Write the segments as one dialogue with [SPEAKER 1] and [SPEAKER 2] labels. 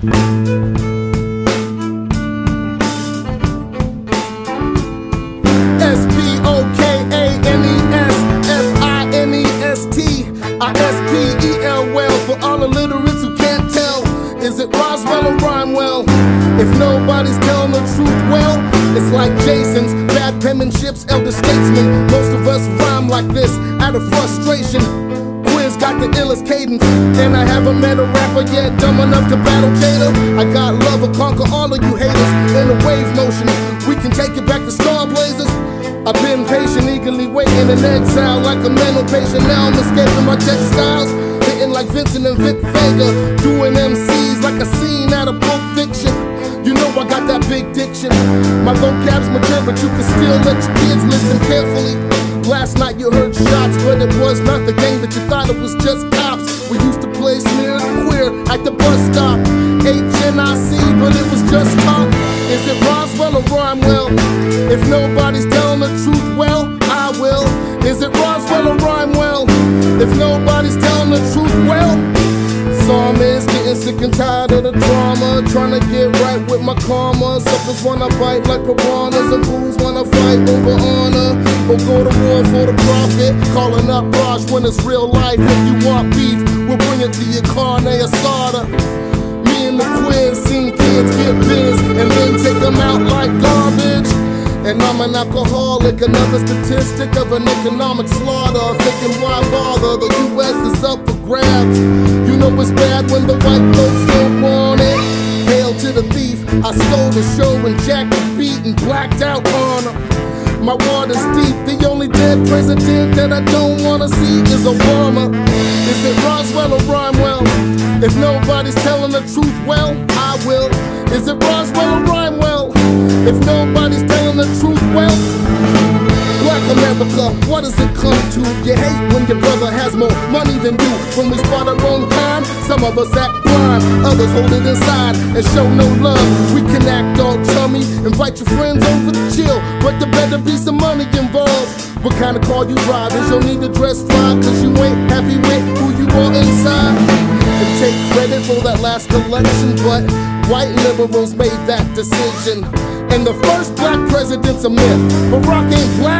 [SPEAKER 1] S P O K A N E S F I N E S T I S P E L well for all illiterates who can't tell. Is it Roswell or Rhymewell? If nobody's telling the truth, well, it's like Jason's bad penmanship's elder statesman. Most of us rhyme like this out of frustration. Got the illest cadence, and I haven't met a rapper yet dumb enough to battle Jada. I got love will conquer all of you haters in a wave motion. We can take it back to Star Blazers. I've been patient, eagerly waiting in exile like a mental patient. Now I'm escaping my textiles, hitting like Vincent and Vic Vega, doing MCs like a scene out of Pulp Fiction. You know I got that big diction. My vocab's mature, but you can still let your kids listen carefully. Last night you heard shots, but it was not the game that you thought it was just cops. We used to play smear and queer at the bus stop. HNIC, but it was just talk. Is it Roswell or Rhymewell? If nobody's telling the truth, well, I will. Is it Roswell or Rhymewell? If nobody's telling the truth, well, some is getting sick and tired. Trying to get right with my karma. Suckers wanna bite like piranhas, and fools wanna fight over honor. Or go to war for the profit. Calling up Raj when it's real life. If you want beef, we'll bring it to your carne asada. Me and the quiz seen kids get biz and then take them out like garbage. And I'm an alcoholic, another statistic of an economic slaughter. Thinking why bother? The US is up for grabs. You know it's the show and jacked the beat and blacked out on her. My water's deep, the only dead president that I don't wanna see is Obama. Is it Roswell or Rhymewell? If nobody's telling the truth, well, I will. Is it Roswell or Rhymewell? If nobody's brother has more money than you. When we spot our own crime, some of us act blind, others hold it inside and show no love. We can act all chummy, invite your friends over to chill, but there better be some money involved. What kind of car you drive? Is you'll need to dress fly, cause you ain't happy with who you are inside. And take credit for that last election, but white liberals made that decision. And the first black president's a myth. Barack ain't black,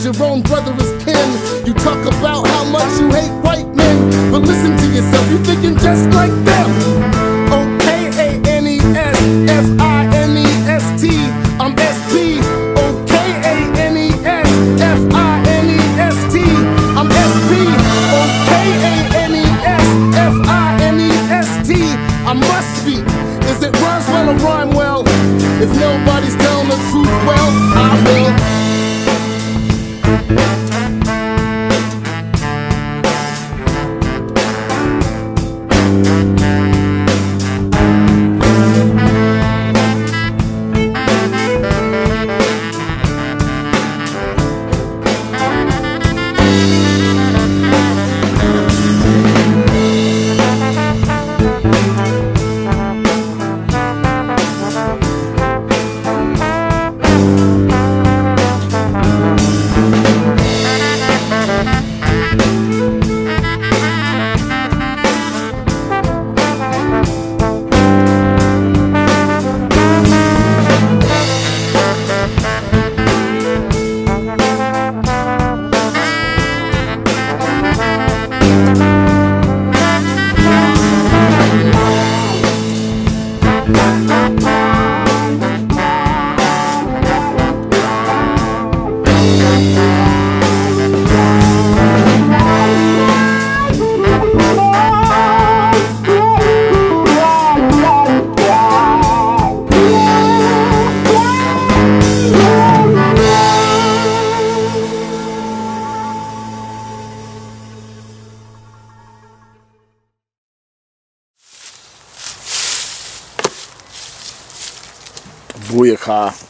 [SPEAKER 1] recognize your own brother is kin. You talk about how much you hate white men, but listen to yourself, You're thinking just like them. O-K-A-N-E-S-F-I-N-E-S-T, I'm S-P. O-K-A-N-E-S-F-I-N-E-S-T, I'm S-P. O-K-A-N-E-S-F-I-N-E-S-T, I must be. Is it Roswell or Rhymewell? If
[SPEAKER 2] WJH